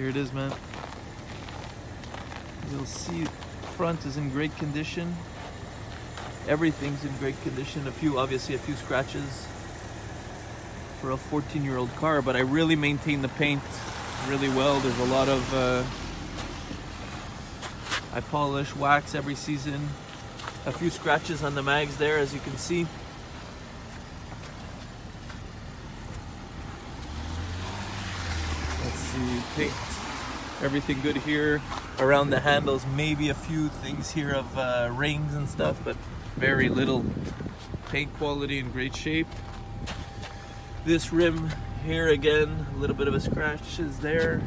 Here it is, man. You'll see front is in great condition. Everything's in great condition. A few, obviously, a few scratches for a 14 year old car, but I really maintain the paint really well. There's a lot of, uh, I polish, wax every season. A few scratches on the mags there, as you can see. Let's see, paint. Everything good here. Around the handles, maybe a few things here of uh, rings and stuff, but very little. Paint quality in great shape. This rim here again, a little bit of a scratch is there.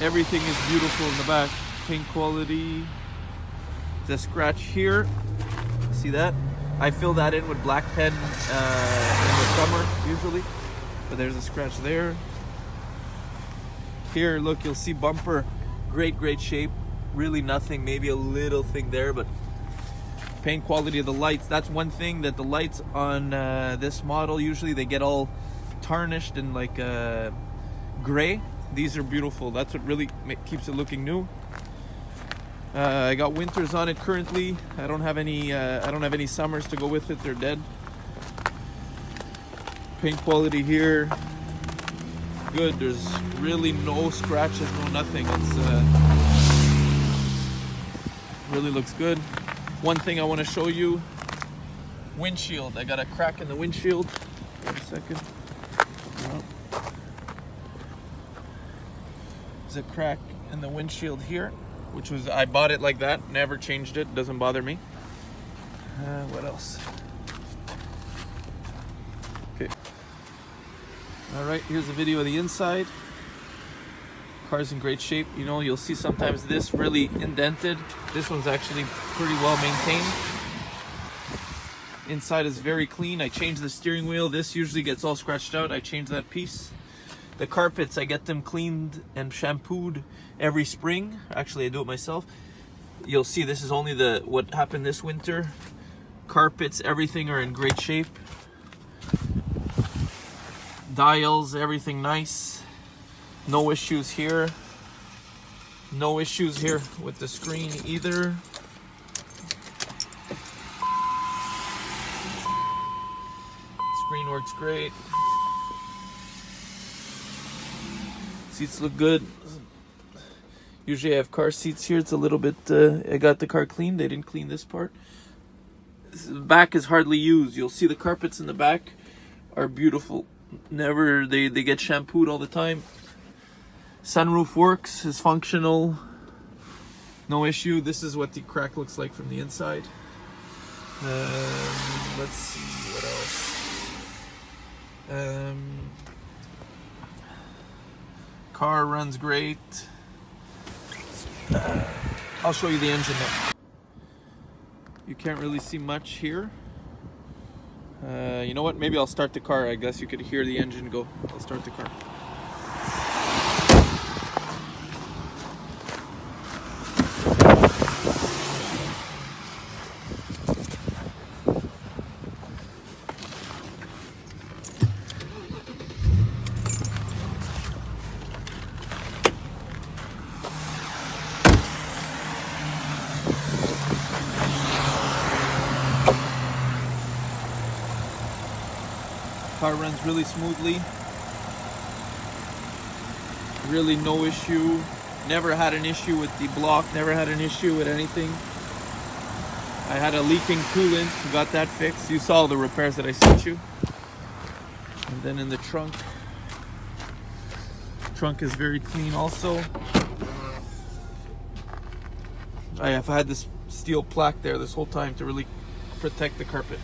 Everything is beautiful in the back. Paint quality. The scratch here. See that? I fill that in with black pen uh, in the summer usually, but there's a scratch there. Here, look, you'll see bumper, great, great shape. Really nothing, maybe a little thing there, but paint quality of the lights. That's one thing that the lights on uh, this model usually they get all tarnished and like uh, gray. These are beautiful. That's what really keeps it looking new. Uh, I got winters on it currently. I don't have any. Uh, I don't have any summers to go with it. They're dead. Paint quality here, good. There's really no scratches, no nothing. It's uh, really looks good. One thing I want to show you: windshield. I got a crack in the windshield. Wait a second. There's a crack in the windshield here which was I bought it like that, never changed it, doesn't bother me. Uh, what else? All right, here's a video of the inside. Car's in great shape. You know, you'll see sometimes this really indented. This one's actually pretty well maintained. Inside is very clean. I changed the steering wheel. This usually gets all scratched out. I changed that piece. The carpets, I get them cleaned and shampooed every spring. Actually, I do it myself. You'll see this is only the what happened this winter. Carpets, everything are in great shape. Dials, everything nice. No issues here. No issues here with the screen either. Screen works great. Seats look good. Usually I have car seats here. It's a little bit, uh, I got the car cleaned. They didn't clean this part. Back is hardly used. You'll see the carpets in the back are beautiful. Never, they, they get shampooed all the time. Sunroof works, is functional. No issue. This is what the crack looks like from the inside. Um, let's see, what else? Um, car runs great. Uh, I'll show you the engine now. You can't really see much here. Uh, you know what? Maybe I'll start the car. I guess you could hear the engine go. I'll start the car. Car runs really smoothly. Really no issue. Never had an issue with the block, never had an issue with anything. I had a leaking coolant, got that fixed. You saw the repairs that I sent you. And then in the trunk, trunk is very clean also. I have had this steel plaque there this whole time to really protect the carpet.